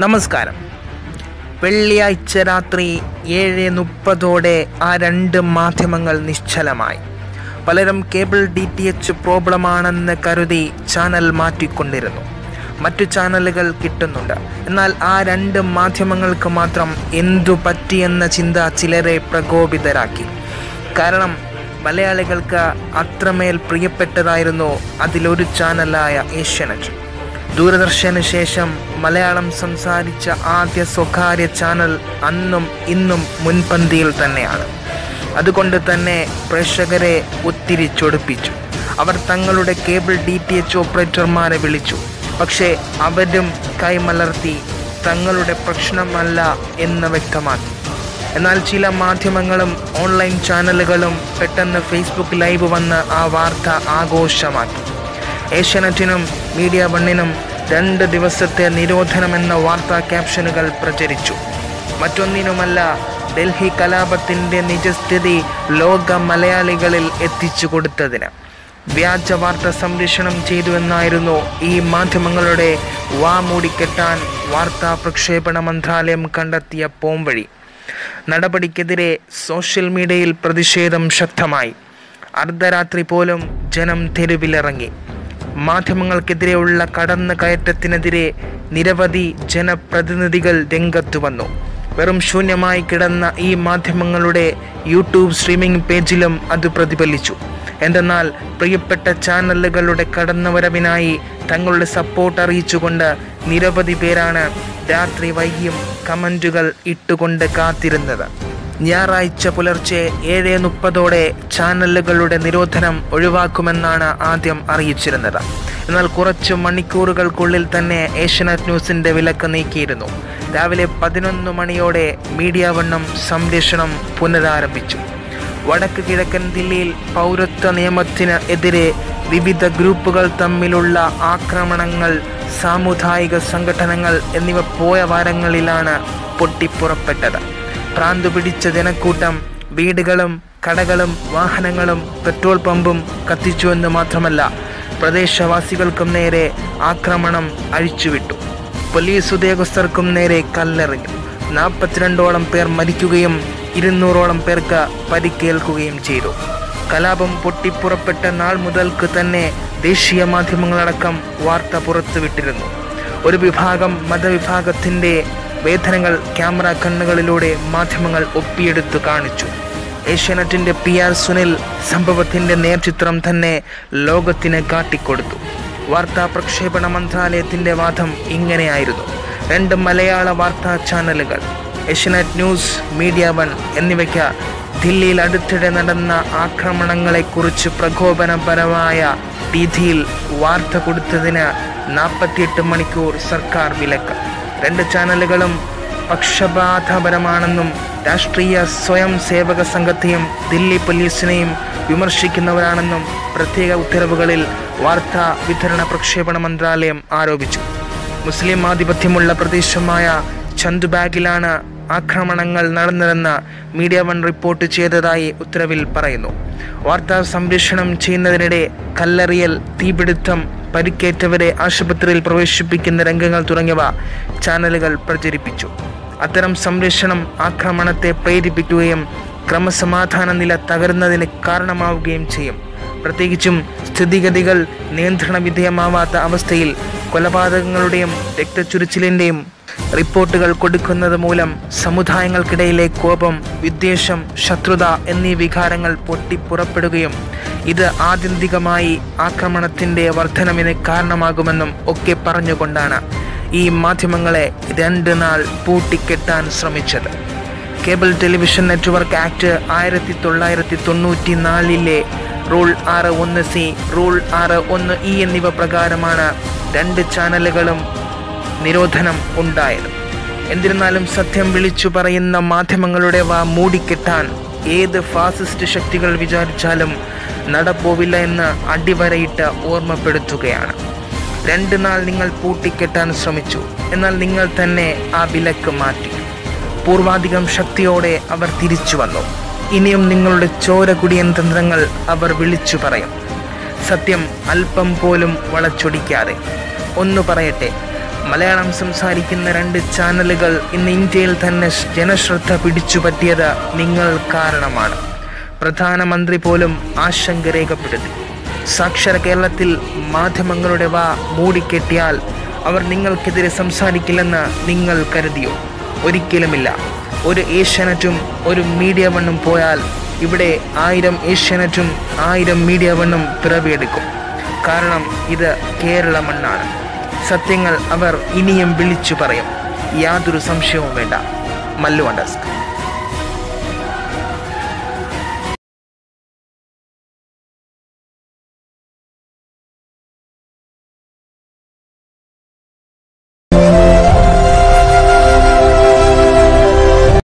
നമസ്കാരം. വെള്ളിയാഴ്ച രാത്രി ഏഴ് മുപ്പതോടെ ആ രണ്ട് മാധ്യമങ്ങൾ നിശ്ചലമായി. പലരും കേബിൾ ഡി ടി എച്ച് പ്രോബ്ലമാണെന്ന് കരുതി ചാനൽ മാറ്റിക്കൊണ്ടിരുന്നു. മറ്റു ചാനലുകൾ കിട്ടുന്നുണ്ട്. എന്നാൽ ആ രണ്ട് മാധ്യമങ്ങൾക്ക് മാത്രം എന്തു പറ്റിയെന്ന ചിന്ത ചിലരെ പ്രകോപിതരാക്കി. കാരണം മലയാളികൾക്ക് അത്രമേൽ പ്രിയപ്പെട്ടതായിരുന്നു അതിലൊരു ചാനലായ ഏഷ്യാനെറ്റ്. ദൂരദർശന് ശേഷം മലയാളം സംസാരിച്ച ആദ്യ സ്വകാര്യ ചാനൽ അന്നും ഇന്നും മുൻപന്തിയിൽ തന്നെയാണ്. അതുകൊണ്ട് തന്നെ പ്രേക്ഷകരെ ഒത്തിരി ചൊടിപ്പിച്ചു. അവർ തങ്ങളുടെ കേബിൾ ഡി ടി എച്ച് ഓപ്പറേറ്റർമാരെ വിളിച്ചു. പക്ഷേ അവരും കൈമലർത്തി തങ്ങളുടെ പ്രശ്നമല്ല എന്ന് വ്യക്തമാക്കി. എന്നാൽ ചില മാധ്യമങ്ങളും ഓൺലൈൻ ചാനലുകളും പെട്ടെന്ന് ഫേസ്ബുക്ക് ലൈവ് വന്ന് ആ വാർത്ത ആഘോഷമാക്കി. ഏഷ്യാനെറ്റിനും മീഡിയ വണ്ണിനും രണ്ട് ദിവസത്തെ നിരോധനമെന്ന വാർത്താ ക്യാപ്ഷനുകൾ പ്രചരിച്ചു. മറ്റൊന്നിനുമല്ല ഡൽഹി കലാപത്തിന്റെ നിജസ്ഥിതി ലോക മലയാളികളിൽ എത്തിച്ചു കൊടുത്തതിന്. വ്യാജ വാർത്ത സംരക്ഷണം ചെയ്തുവെന്നായിരുന്നു ഈ മാധ്യമങ്ങളുടെ വാമൂടിക്കെട്ടാൻ വാർത്താ പ്രക്ഷേപണ മന്ത്രാലയം കണ്ടെത്തിയ പോംവഴി നടപടിക്കെതിരെ സോഷ്യൽ മീഡിയയിൽ പ്രതിഷേധം ശക്തമായി. അർദ്ധരാത്രി പോലും ജനം തെരുവിലിറങ്ങി. മാധ്യമങ്ങൾക്കെതിരെയുള്ള കടന്നു കയറ്റത്തിനെതിരെ നിരവധി ജനപ്രതിനിധികൾ രംഗത്തു വന്നു. വെറും ശൂന്യമായി കിടന്ന ഈ മാധ്യമങ്ങളുടെ യൂട്യൂബ് സ്ട്രീമിംഗ് പേജിലും അത് പ്രതിഫലിച്ചു. എന്തെന്നാൽ പ്രിയപ്പെട്ട ചാനലുകളുടെ കടന്നുവരവിനായി തങ്ങളുടെ സപ്പോർട്ട് അറിയിച്ചുകൊണ്ട് നിരവധി പേരാണ് രാത്രി വൈകിയും കമന്റുകൾ ഇട്ടുകൊണ്ട് കാത്തിരുന്നത്. ഞായറാഴ്ച പുലർച്ചെ ഏഴ് മുപ്പതോടെ ചാനലുകളുടെ നിരോധനം ഒഴിവാക്കുമെന്നാണ് ആദ്യം അറിയിച്ചിരുന്നത്. എന്നാൽ കുറച്ച് മണിക്കൂറുകൾക്കുള്ളിൽ തന്നെ ഏഷ്യനെറ്റ് ന്യൂസിന്റെ വിലക്ക് നീക്കിയിരുന്നു. രാവിലെ പതിനൊന്ന് മണിയോടെ മീഡിയ വണ്ണം സംരക്ഷണം പുനരാരംഭിച്ചു. വടക്ക് കിഴക്കൻ ദില്ലിയിൽ പൗരത്വ നിയമത്തിന് എതിരെ വിവിധ ഗ്രൂപ്പുകൾ തമ്മിലുള്ള ആക്രമണങ്ങൾ സാമുദായിക സംഘടനകൾ എന്നിവ പോയ വാരങ്ങളിലാണ് പൊട്ടിപ്പുറപ്പെട്ടത്. ഭ്രാന്തു പിടിച്ച ജനക്കൂട്ടം വീടുകളും കടകളും വാഹനങ്ങളും പെട്രോൾ പമ്പും കത്തിച്ചുവെന്ന് മാത്രമല്ല പ്രദേശവാസികൾക്കും നേരെ ആക്രമണം അഴിച്ചുവിട്ടു. പോലീസ് ഉദ്യോഗസ്ഥർക്കും നേരെ കല്ലെറിഞ്ഞു. നാൽപ്പത്തിരണ്ടോളം പേർ മരിക്കുകയും ഇരുന്നൂറോളം പേർക്ക് പരിക്കേൽക്കുകയും ചെയ്തു. കലാപം പൊട്ടിപ്പുറപ്പെട്ട നാൾ മുതൽക്ക് തന്നെ ദേശീയ മാധ്യമങ്ങളടക്കം വാർത്ത പുറത്തുവിട്ടിരുന്നു. ഒരു വിഭാഗം മതവിഭാഗത്തിന്റെ വേദനകൾ ക്യാമറ കണ്ണുകളിലൂടെ മാധ്യമങ്ങൾ ഒപ്പിയെടുത്തു കാണിച്ചു. ഏഷ്യാനെറ്റിന്റെ പി ആർ സുനിൽ സംഭവത്തിന്റെ നേർചിത്രം തന്നെ ലോകത്തിന് കാട്ടിക്കൊടുത്തു. വാർത്താ പ്രക്ഷേപണ മന്ത്രാലയത്തിന്റെ വാദം ഇങ്ങനെയായിരുന്നു. രണ്ട് മലയാള വാർത്താ ചാനലുകൾ ഏഷ്യനെറ്റ് ന്യൂസ് മീഡിയ വൺ എന്നിവയ്ക്ക് ദില്ലിയിൽ അടുത്തിടെ നടന്ന ആക്രമണങ്ങളെക്കുറിച്ച് പ്രകോപനപരമായ രീതിയിൽ വാർത്ത കൊടുത്തതിന് നാൽപ്പത്തിയെട്ട് മണിക്കൂർ സർക്കാർ വിലക്ക്. രണ്ട് ചാനലുകളും പക്ഷപാതപരമാണെന്നും രാഷ്ട്രീയ സ്വയം സേവക സംഘത്തെയും ദില്ലി പോലീസിനെയും വിമർശിക്കുന്നവരാണെന്നും പ്രത്യേക ഉത്തരവുകളിൽ വാർത്താ വിതരണ പ്രക്ഷേപണ മന്ത്രാലയം ആരോപിച്ചു. മുസ്ലിം ആധിപത്യമുള്ള പ്രദേശമായ ചന്തുബാഗിലാണ് ആക്രമണങ്ങൾ നടന്നതെന്ന് മീഡിയ വൺ റിപ്പോർട്ട് ചെയ്തതായി ഉത്തരവിൽ പറയുന്നു. വാർത്താ സംരക്ഷണം ചെയ്യുന്നതിനിടെ കല്ലെറിയൽ തീപിടുത്തം പരിക്കേറ്റവരെ ആശുപത്രിയിൽ പ്രവേശിപ്പിക്കുന്ന രംഗങ്ങൾ തുടങ്ങിയവ ചാനലുകൾ പ്രചരിപ്പിച്ചു. അത്തരം സംരക്ഷണം ആക്രമണത്തെ പ്രേരിപ്പിക്കുകയും ക്രമസമാധാന നില തകരുന്നതിന് കാരണമാവുകയും ചെയ്യും. പ്രത്യേകിച്ചും സ്ഥിതിഗതികൾ നിയന്ത്രണ വിധേയമാവാത്ത അവസ്ഥയിൽ കൊലപാതകങ്ങളുടെയും രക്തച്ചുരിച്ചിലിന്റെയും റിപ്പോർട്ടുകൾ കൊടുക്കുന്നത് മൂലം സമുദായങ്ങൾക്കിടയിലെ കോപം വിദ്വേഷം ശത്രുത എന്നീ വികാരങ്ങൾ പൊട്ടിപ്പുറപ്പെടുകയും ഇത് ആത്യന്തികമായി ആക്രമണത്തിന്റെ വർധനവിന് കാരണമാകുമെന്നും ഒക്കെ പറഞ്ഞുകൊണ്ടാണ് ഈ മാധ്യമങ്ങളെ രണ്ട് നാൾ പൂട്ടിക്കെട്ടാൻ ശ്രമിച്ചത്. കേബിൾ ടെലിവിഷൻ നെറ്റ്വർക്ക് ആക്ട് ആയിരത്തി തൊള്ളായിരത്തി തൊണ്ണൂറ്റി നാലിലെ റൂൾ ആറ് ഒന്ന് സി റൂൾ ആറ് ഒന്ന് ഇ എന്നിവ പ്രകാരമാണ് രണ്ട് ചാനലുകളും നിരോധനം ഉണ്ടായത്. എന്നിരുന്നാലും സത്യം വിളിച്ചു പറയുന്ന മാധ്യമങ്ങളുടെ വ മൂടിക്കെട്ടാൻ ഏത് ഫാസിസ്റ്റ് ശക്തികൾ വിചാരിച്ചാലും നടപ്പോവില്ല എന്ന് അടിവരയിട്ട് ഓർമ്മപ്പെടുത്തുകയാണ്. രണ്ട് നാൾ നിങ്ങൾ പൂട്ടിക്കെട്ടാൻ ശ്രമിച്ചു എന്നാൽ നിങ്ങൾ തന്നെ ആ വിലക്ക് മാറ്റി. പൂർവാധികം ശക്തിയോടെ അവർ തിരിച്ചു വന്നു. ഇനിയും നിങ്ങളുടെ ചോര കുടിയൻ തന്ത്രങ്ങൾ അവർ വിളിച്ചു പറയും. സത്യം അല്പം പോലും വളച്ചൊടിക്കാതെ. ഒന്ന് പറയട്ടെ മലയാളം സംസാരിക്കുന്ന രണ്ട് ചാനലുകൾ ഇന്ന് ഇന്ത്യയിൽ തന്നെ ജനശ്രദ്ധ പിടിച്ചു പറ്റിയത് നിങ്ങൾ കാരണമാണ്. പ്രധാനമന്ത്രി പോലും ആശങ്ക രേഖപ്പെടുത്തി. സാക്ഷര കേരളത്തിൽ മാധ്യമങ്ങളുടെ വാ മൂടിക്കെട്ടിയാൽ അവർ നിങ്ങൾക്കെതിരെ സംസാരിക്കില്ലെന്ന് നിങ്ങൾ കരുതിയോ? ഒരിക്കലുമില്ല. ഒരു ഏഷ്യാനെറ്റും ഒരു മീഡിയ വണ്ണും പോയാൽ ഇവിടെ ആയിരം ഏഷ്യാനെറ്റും ആയിരം മീഡിയ വണ്ണും പിറവിയെടുക്കും. കാരണം ഇത് കേരള മണ്ണാണ്. സത്യങ്ങൾ അവർ ഇനിയും വിളിച്ചു പറയും. യാതൊരു സംശയവും വേണ്ട. മല്ലു